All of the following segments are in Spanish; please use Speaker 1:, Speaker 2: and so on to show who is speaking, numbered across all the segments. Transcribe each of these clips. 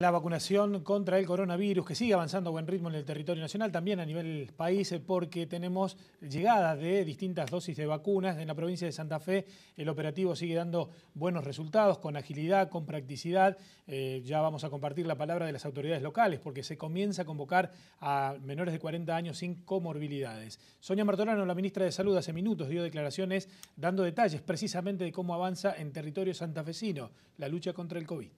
Speaker 1: La vacunación contra el coronavirus que sigue avanzando a buen ritmo en el territorio nacional, también a nivel país, porque tenemos llegada de distintas dosis de vacunas. En la provincia de Santa Fe el operativo sigue dando buenos resultados, con agilidad, con practicidad. Eh, ya vamos a compartir la palabra de las autoridades locales, porque se comienza a convocar a menores de 40 años sin comorbilidades. Sonia Martorano, la ministra de Salud, hace minutos dio declaraciones dando detalles precisamente de cómo avanza en territorio santafesino la lucha contra el COVID.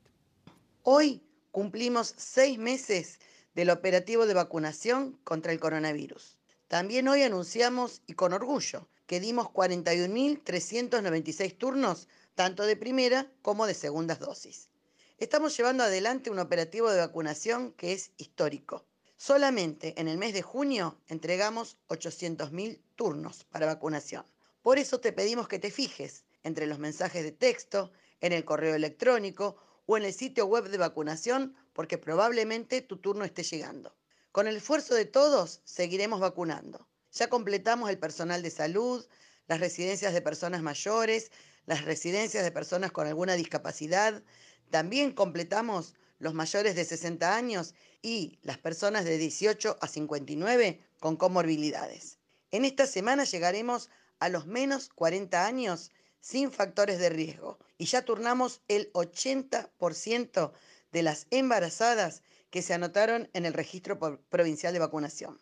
Speaker 2: Hoy cumplimos seis meses del operativo de vacunación contra el coronavirus. También hoy anunciamos, y con orgullo, que dimos 41.396 turnos, tanto de primera como de segundas dosis. Estamos llevando adelante un operativo de vacunación que es histórico. Solamente en el mes de junio entregamos 800.000 turnos para vacunación. Por eso te pedimos que te fijes entre los mensajes de texto, en el correo electrónico o en el sitio web de vacunación porque probablemente tu turno esté llegando. Con el esfuerzo de todos seguiremos vacunando. Ya completamos el personal de salud, las residencias de personas mayores, las residencias de personas con alguna discapacidad. También completamos los mayores de 60 años y las personas de 18 a 59 con comorbilidades. En esta semana llegaremos a los menos 40 años sin factores de riesgo y ya turnamos el 80% de las embarazadas que se anotaron en el registro provincial de vacunación.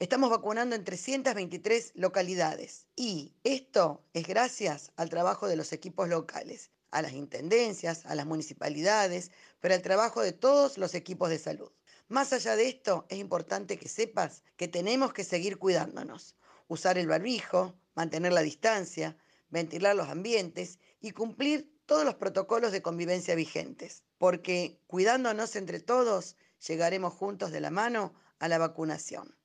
Speaker 2: Estamos vacunando en 323 localidades y esto es gracias al trabajo de los equipos locales, a las intendencias, a las municipalidades, pero al trabajo de todos los equipos de salud. Más allá de esto, es importante que sepas que tenemos que seguir cuidándonos, usar el barbijo, mantener la distancia, ventilar los ambientes y cumplir todos los protocolos de convivencia vigentes, porque cuidándonos entre todos llegaremos juntos de la mano a la vacunación.